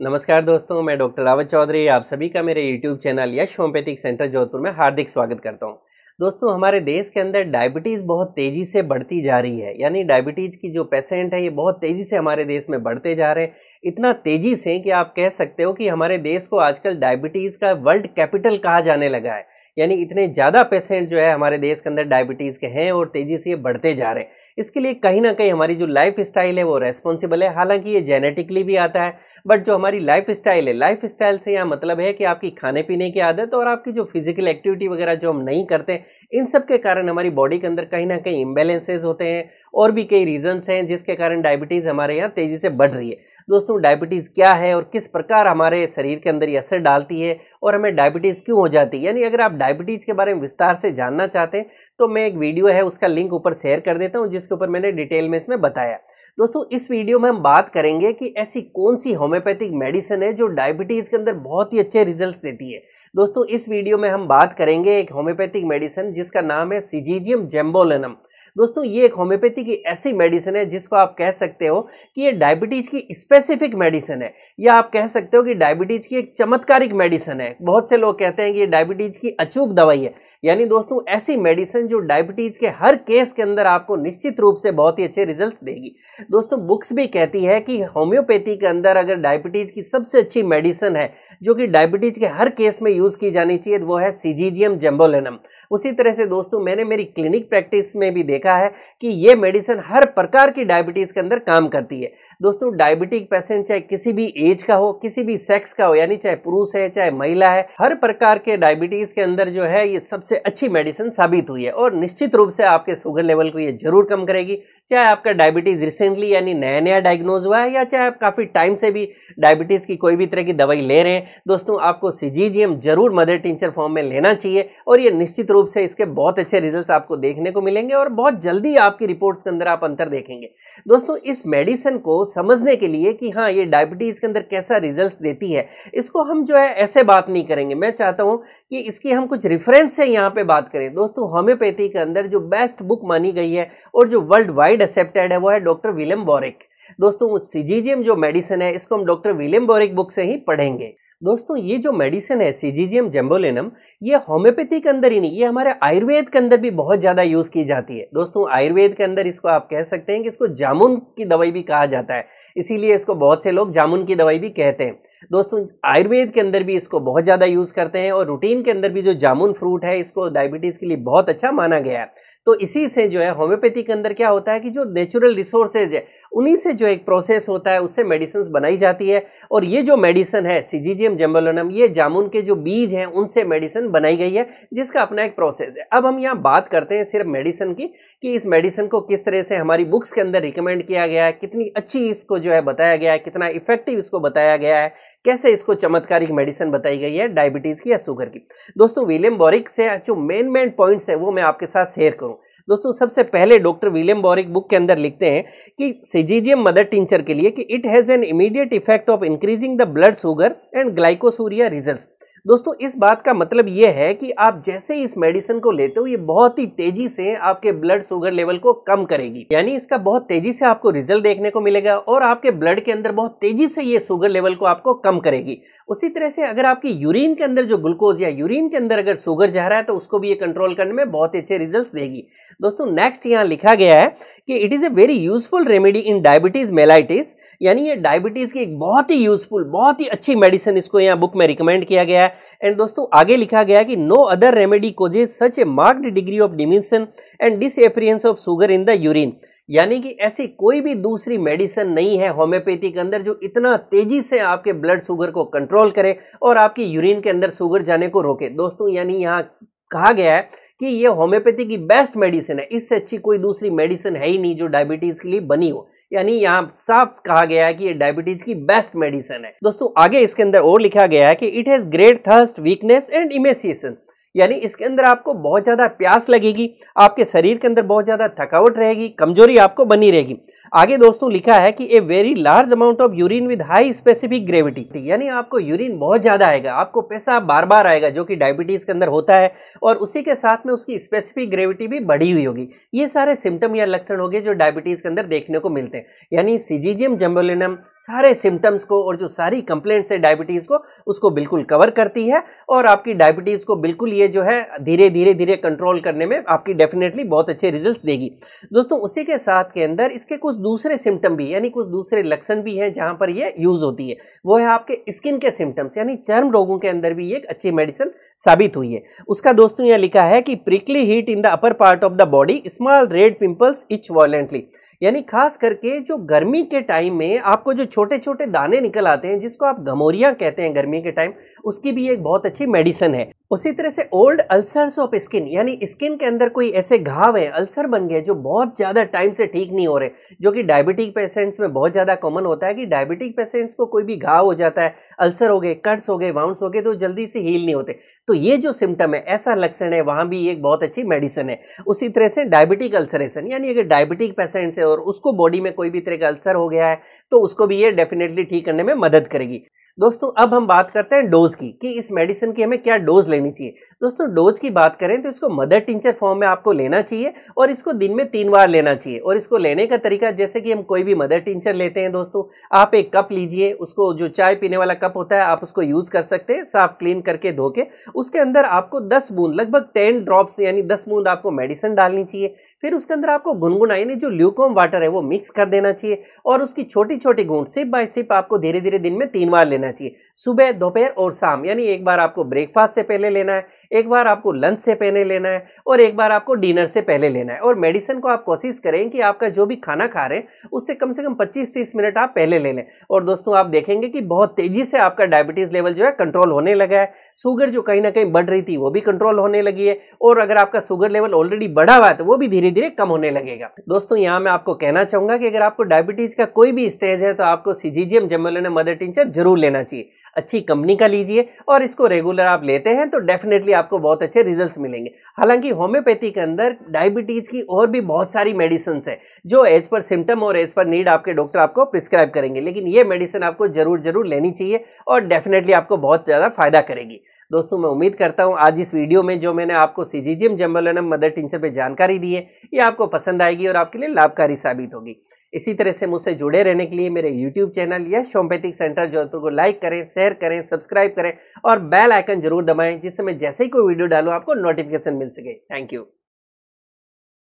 नमस्कार दोस्तों, मैं डॉक्टर रावत चौधरी, आप सभी का मेरे YouTube channel Yash homeopathic centre Jodhpur में हार्दिक स्वागत करता हूँ। दोस्तों, हमारे देश के अंदर डायबिटीज़ बहुत तेज़ी से बढ़ती जा रही है। यानी डायबिटीज़ की जो पेशेंट है, ये बहुत तेज़ी से हमारे देश में बढ़ते जा रहे हैं। इतना तेज़ी से कि आप कह सकते हो कि हमारे देश को आजकल डायबिटीज़ का वर्ल्ड कैपिटल कहा जाने लगा है। यानी इतने ज़्यादा पेशेंट जो है, हमारे देश के अंदर डायबिटीज़ के हैं और तेज़ी से ये बढ़ते जा रहे हैं। इसके लिए कहीं ना कहीं हमारी जो लाइफ स्टाइल है, वो रेस्पॉन्सिबल है। हालाँकि ये जेनेटिकली भी आता है बट जो हमारी लाइफ स्टाइल है लाइफ स्टाइल से यहाँ मतलब है कि आपकी खाने पीने की आदत और आपकी जो फ़िज़िकल एक्टिविटी वगैरह जो हम नहीं करते इन सब के कारण हमारी बॉडी के अंदर कहीं ना कहीं इम्बेलेंसेज होते हैं और भी कई रीजंस हैं जिसके कारण डायबिटीज़ हमारे यहाँ तेज़ी से बढ़ रही है। दोस्तों डायबिटीज़ क्या है और किस प्रकार हमारे शरीर के अंदर ये असर डालती है और हमें डायबिटीज़ क्यों हो जाती है? यानी अगर आप डायबिटीज़ के बारे में विस्तार से जानना चाहते हैं तो मैं एक वीडियो है, उसका लिंक ऊपर शेयर कर देता हूँ, जिसके ऊपर मैंने डिटेल में इसमें बताया। दोस्तों, इस वीडियो में हम बात करेंगे कि ऐसी कौन सी होम्योपैथिक मेडिसिन है जो डायबिटीज़ के अंदर बहुत ही अच्छे रिज़ल्ट देती है। दोस्तों, इस वीडियो में हम बात करेंगे एक होम्योपैथिक मेडिसिन जिसका नाम है सिजीजियम जेम्बोलेनम। दोस्तों, ये एक होम्योपैथी की ऐसी मेडिसिन है जिसको आप कह सकते हो कि ये डायबिटीज़ की स्पेसिफिक मेडिसिन है। या आप कह सकते हो कि डायबिटीज़ की एक चमत्कारिक मेडिसिन है। बहुत से लोग कहते हैं कि ये डायबिटीज़ की अचूक दवाई है। यानी दोस्तों, ऐसी मेडिसिन जो डायबिटीज़ के हर केस के अंदर आपको निश्चित रूप से बहुत ही अच्छे रिज़ल्ट देगी। दोस्तों बुक्स भी कहती है कि होम्योपैथी के अंदर अगर डायबिटीज़ की सबसे अच्छी मेडिसिन है, जो कि डायबिटीज़ के हर केस में यूज़ की जानी चाहिए, वो है सीजीजियम जेम्बोलेनम उसी तरह से दोस्तों, मैंने मेरी क्लिनिक प्रैक्टिस में भी देखा है कि ये मेडिसिन हर प्रकार की डायबिटीज़ के अंदर काम करती है। दोस्तों, डायबिटिक पेशेंट चाहे किसी भी एज का हो, किसी भी सेक्स का हो, यानी चाहे पुरुष है, चाहे महिला है, हर प्रकार के डायबिटीज़ के अंदर जो है, ये सबसे अच्छी मेडिसिन साबित हुई है। और निश्चित रूप से आपके शुगर लेवल को ये ज़रूर कम करेगी। चाहे आपका डायबिटीज़ रिसेंटली यानी नया नया डायग्नोज हुआ है, या चाहे आप काफ़ी टाइम से भी डायबिटीज़ की कोई भी तरह की दवाई ले रहे हैं, दोस्तों, आपको सीजीजीएम ज़रूर मदर टिंचर फॉर्म में लेना चाहिए और ये निश्चित रूप से इसके बहुत अच्छे रिज़ल्ट आपको देखने को मिलेंगे और बहुत जल्दी आपकी रिपोर्ट्स के अंदर आप अंतर देखेंगे। दोस्तों, इस मेडिसिन को समझने के लिए कि हाँ ये डायबिटीज़ के अंदर कैसा रिजल्ट्स देती है, इसको हम जो है ऐसे बात नहीं करेंगे। मैं चाहता हूँ कि इसकी हम कुछ रिफरेंस से यहाँ पे बात करें। दोस्तों होम्योपैथी के अंदर जो बेस्ट बुक मानी गई है और जो वर्ल्ड वाइड एक्सेप्टेड है, वो है डॉक्टर विलियम बोरिक दोस्तों सीजीजीएम जो मेडिसिन है, इसको हम डॉक्टर विलियम बोरिक बुक से ही पढ़ेंगे। दोस्तों, ये जो मेडिसिन है सीजीजीएम जेम्बोलेनम ये होम्योपैथी के अंदर ही नहीं, ये हमारे आयुर्वेद के अंदर भी बहुत ज़्यादा यूज़ की जाती है। दोस्तों आयुर्वेद के अंदर इसको आप कह सकते हैं कि इसको जामुन की दवाई भी कहा जाता है। इसीलिए इसको बहुत से लोग जामुन की दवाई भी कहते हैं। दोस्तों, आयुर्वेद के अंदर भी इसको बहुत ज़्यादा यूज़ करते हैं और रूटीन के अंदर भी जो जामुन फ्रूट है, इसको डायबिटीज़ के लिए बहुत अच्छा माना गया है। तो इसी से जो है होम्योपैथी के अंदर क्या होता है कि जो नेचुरल रिसोर्सेज है, उन्हीं से जो एक प्रोसेस होता है, उससे मेडिसिन बनाई जाती है और ये जो मेडिसिन है सीजीजीएम जेम्बोलोनम ये जामुन के जो बीज हैं, उनसे मेडिसिन बनाई गई है, जिसका अपना एक प्रोसेस है। अब हम यहाँ बात करते हैं सिर्फ़ मेडिसिन की कि इस मेडिसिन को किस तरह से हमारी बुक्स के अंदर रिकमेंड किया गया है, कितनी अच्छी इसको जो है बताया गया है, कितना इफ़ेक्टिव इसको बताया गया है, कैसे इसको चमत्कारिक मेडिसिन बताई गई है डायबिटीज़ की या शुगर की। दोस्तों, विलियम बोरिक से जो मेन मेन पॉइंट्स है, वो मैं आपके साथ शेयर करूँ। दोस्तों, सबसे पहले डॉक्टर विलियम बोरिक बुक के अंदर लिखते हैं कि सिजीजियम मदर टिंचर के लिए कि it has an immediate effect of increasing the blood sugar and glycosuria result दोस्तों, इस बात का मतलब यह है कि आप जैसे इस मेडिसिन को लेते हो, ये बहुत ही तेज़ी से आपके ब्लड शुगर लेवल को कम करेगी। यानी इसका बहुत तेज़ी से आपको रिज़ल्ट देखने को मिलेगा और आपके ब्लड के अंदर बहुत तेज़ी से ये शुगर लेवल को आपको कम करेगी। उसी तरह से अगर आपकी यूरिन के अंदर जो ग्लूकोज या यूरिन के अंदर अगर शुगर जा रहा है तो उसको भी ये कंट्रोल करने में बहुत अच्छे रिज़ल्ट देगी। दोस्तों, नेक्स्ट यहाँ लिखा गया है कि it is a very useful remedy in diabetes mellitus. यानी ये डायबिटीज़ की एक बहुत ही यूजफुल, बहुत ही अच्छी मेडिसिन इसको यहाँ बुक में रिकमेंड किया गया है। एंड दोस्तों, आगे लिखा गया कि no other remedy causes such a marked degree of diminution and disappearance of sugar in the urine यानी कि ऐसी कोई भी दूसरी मेडिसिन नहीं है होम्योपैथी के अंदर जो इतना तेज़ी से आपके ब्लड शुगर को कंट्रोल करे और आपकी यूरिन के अंदर शुगर जाने को रोके। दोस्तों, यानी यहाँ कहा गया है कि ये होम्योपैथी की बेस्ट मेडिसिन है। इससे अच्छी कोई दूसरी मेडिसिन है ही नहीं जो डायबिटीज़ के लिए बनी हो। यानी यहाँ साफ़ कहा गया है कि ये डायबिटीज़ की बेस्ट मेडिसिन है। दोस्तों, आगे इसके अंदर और लिखा गया है कि it has great thirst weakness and emaciation. यानी इसके अंदर आपको बहुत ज़्यादा प्यास लगेगी, आपके शरीर के अंदर बहुत ज़्यादा थकावट रहेगी, कमज़ोरी आपको बनी रहेगी। आगे दोस्तों लिखा है कि a very large amount of urine with high specific gravity यानी आपको यूरिन बहुत ज़्यादा आएगा, आपको पैसा बार बार आएगा, जो कि डायबिटीज़ के अंदर होता है, और उसी के साथ में उसकी स्पेसिफिक ग्रेविटी भी बढ़ी हुई होगी। ये सारे सिम्टम या लक्षण हो जो डायबिटीज़ के अंदर देखने को मिलते हैं। यानी सीजीजियम जम्बोलिनम सारे सिम्टम्स को और जो सारी कंप्लेंट्स है डायबिटीज़ को, उसको बिल्कुल कवर करती है, और आपकी डायबिटीज़ को बिल्कुल ये जो है, धीरे धीरे धीरे कंट्रोल करने में आपकी डेफिनेटली बहुत अच्छे रिज़ल्ट देगी। दोस्तों, उसी के साथ के अंदर इसके कुछ दूसरे सिम्टम भी, यानी कुछ दूसरे लक्षण भी हैं जहाँ पर ये यूज़ होती है। वो है आपके स्किन के सिम्टम्स यानी चर्म रोगों के अंदर भी एक अच्छी मेडिसिन साबित हुई है। उसका दोस्तों यह लिखा है कि prickly heat in the upper part of the body small red pimples itch violently यानी खास करके जो गर्मी के टाइम में आपको जो छोटे छोटे दाने निकल आते हैं, जिसको आप गमोरिया कहते हैं गर्मी के टाइम, उसकी भी एक बहुत अच्छी मेडिसिन है। उसी तरह से ओल्ड अल्सर्स ऑफ़ स्किन, यानी स्किन के अंदर कोई ऐसे घाव है, अल्सर बन गए, जो बहुत ज़्यादा टाइम से ठीक नहीं हो रहे, जो कि डायबिटिक पेशेंट्स में बहुत ज़्यादा कॉमन होता है कि डायबिटिक पेशेंट्स को कोई भी घाव हो जाता है, अल्सर हो गए, कट्स हो गए वाउंड्स हो गए तो जल्दी से हील नहीं होते। तो ये जो सिम्टम है, ऐसा लक्षण है, वहाँ भी एक बहुत अच्छी मेडिसिन है। उसी तरह से डायबिटिक अल्सरेशन, यानी अगर डायबिटिक पेशेंट्स है और उसको बॉडी में कोई भी तरह का अल्सर हो गया है तो उसको भी ये डेफिनेटली ठीक करने में मदद करेगी। दोस्तों, अब हम बात करते हैं डोज की, कि इस मेडिसिन की हमें क्या डोज लेनी चाहिए। दोस्तों, डोज की बात करें तो इसको मदर टिंचर फॉर्म में आपको लेना चाहिए और इसको दिन में तीन बार लेना चाहिए। और इसको लेने का तरीका, जैसे कि हम कोई भी मदर टिंचर लेते हैं दोस्तों, आप एक कप लीजिए, उसको जो चाय पीने वाला कप होता है, आप उसको यूज़ कर सकते हैं, साफ़ क्लीन करके धो के। उसके अंदर आपको दस बूंद, लगभग टेन ड्रॉप्स, यानी दस बूंद आपको मेडिसिन डालनी चाहिए। फिर उसके अंदर आपको गुनगुना यानी जो ल्यूकोम वाटर है वो मिक्स कर देना चाहिए। और उसकी छोटी छोटी गूंद, सिप बाय सिप आपको धीरे धीरे दिन में तीन बार लेना चाहिए। सुबह, दोपहर और शाम, यानी एक बार आपको ब्रेकफास्ट से पहले लेना है, एक बार आपको लंच से पहले लेना है और एक बार आपको डिनर से पहले लेना है। और मेडिसिन को आप कोशिश करें कि आपका जो भी खाना खा रहे हैं, उससे कम से कम 25-30 मिनट आप पहले ले लें। और दोस्तों, आप देखेंगे कि बहुत तेज़ी से आपका डायबिटीज़ लेवल जो है कंट्रोल होने लगा है। शुगर जो कहीं ना कहीं बढ़ रही थी, वो भी कंट्रोल होने लगी है। और अगर आपका शुगर लेवल ऑलरेडी बढ़ा हुआ है तो वो भी धीरे धीरे कम होने लगेगा। दोस्तों, यहाँ मैं आपको कहना चाहूँगा कि अगर आपको डायबिटीज़ का कोई भी स्टेज है तो आपको सीजीजीएम जमोलिन मदर टिंचर ज़रूर लेना चाहिए। अच्छी कंपनी का लीजिए और इसको रेगुलर आप लेते हैं तो डेफिनेटली आपको बहुत अच्छे रिजल्ट्स मिलेंगे। हालाँकि होम्योपैथी के अंदर डायबिटीज़ की और भी बहुत सारी मेडिसिन है, जो एज पर सिम्टम और एज पर नीड आपके डॉक्टर आपको प्रिस्क्राइब करेंगे। लेकिन ये मेडिसिन आपको ज़रूर ज़रूर लेनी चाहिए और डेफिनेटली आपको बहुत ज़्यादा फ़ायदा करेगी। दोस्तों, मैं उम्मीद करता हूँ आज इस वीडियो में जो मैंने आपको सीजीजियम जम्बोलनम मदर टिंचर पे जानकारी दी है, ये आपको पसंद आएगी और आपके लिए लाभकारी साबित होगी। इसी तरह से मुझसे जुड़े रहने के लिए मेरे यूट्यूब चैनल या शोमपैथिक सेंटर जोधपुर को लाइक करें शेयर करें सब्सक्राइब करें और बेल आइकन ज़रूर दबाएँ, जिससे मैं जैसे ही कोई वीडियो डालूँ, आपको नोटिफिकेशन मिल सके। Thank you